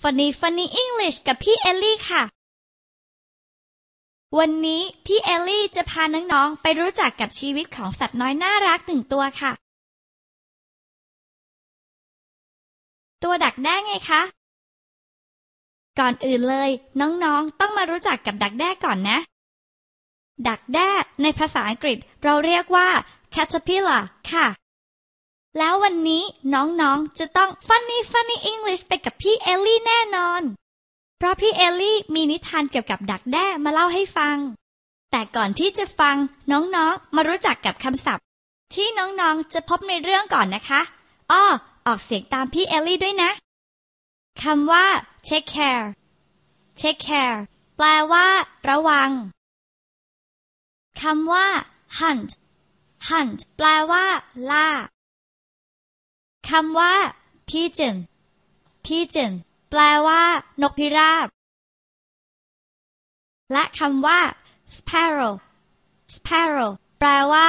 Funny Funny English กับพี่เอลลี่ค่ะ วันนี้พี่เอลลี่จะพาน้องๆ ไปรู้จักกับชีวิตของสัตว์น้อยน่ารักหนึ่งตัวค่ะ ตัวดักแด้ไงคะ ก่อนอื่นเลยน้องๆ ต้องมารู้จักกับดักแด้ก่อนนะ ดักแด้ในภาษาอังกฤษเราเรียกว่า caterpillar ค่ะ แล้ววันนี้น้องๆ จะต้อง funny funny English ไปกับพี่เอลลี่แน่นอน เพราะพี่เอลลี่มีนิทานเกี่ยวกับดักแด้มาเล่าให้ฟัง แต่ก่อนที่จะฟังน้องๆ มารู้จักกับคำศัพท์ ที่น้องๆ จะพบในเรื่องก่อนนะคะอ้อออกเสียงตามพี่เอลลี่ด้วยนะ คำว่า take care take care แปลว่า ระวัง คำว่า hunt hunt แปลว่า ล่า คำว่า pigeon pigeon แปลว่า นกพิราบ และคำว่า sparrow sparrow แปลว่า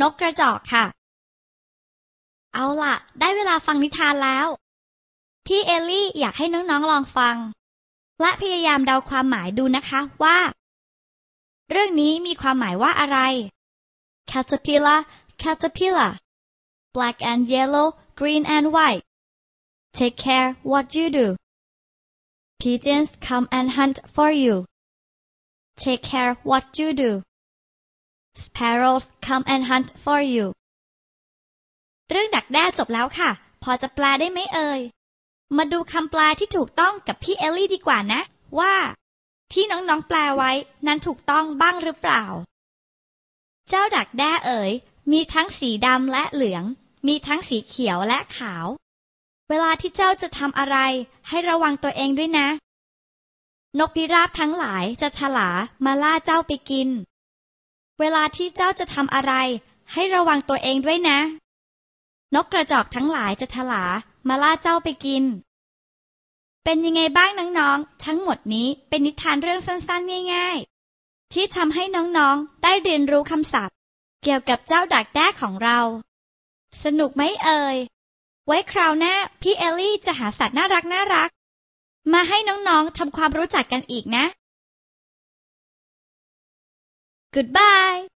นกกระจอกค่ะ เอาล่ะ ได้เวลาฟังนิทานแล้ว พี่เอลลี่อยากให้น้องๆลองฟัง และพยายามเดาความหมายดูนะคะว่า เรื่องนี้มีความหมายว่าอะไร caterpillar caterpillar black and yellow green and white take care what you do pigeons come and hunt for you take care what you do sparrows come and hunt for you เรื่องดักแด้จบแล้วค่ะ พอจะแปลได้ไหมเอ่ย มาดูคำแปลที่ถูกต้องกับพี่เอลลี่ดีกว่านะ ว่า ที่น้องๆแปลไว้นั้นถูกต้องบ้างหรือเปล่า เจ้าดักแด้เอ๋ยมีทั้งสีดำและเหลือง มีทั้งสีเขียวและขาว เวลาที่เจ้าจะทำอะไร ให้ระวังตัวเองด้วยนะ นกพิราบทั้งหลายจะถลามาล่าเจ้าไปกิน เวลาที่เจ้าจะทำอะไร ให้ระวังตัวเองด้วยนะ นกกระจอกทั้งหลายจะถลามาล่าเจ้าไปกิน เป็นยังไงบ้างน้องๆ ทั้งหมดนี้เป็นนิทานเรื่องสั้นๆ ง่าย ๆ ที่ทำให้น้องๆ ได้เรียนรู้คำศัพท์ เกี่ยวกับเจ้าดักแด้ของเรา สนุกไหมเอ่ย ไว้คราวหน้าพี่เอลลี่จะหาสัตว์น่ารักน่ารัก มาให้น้องๆทำความรู้จักกันอีกนะ Goodbye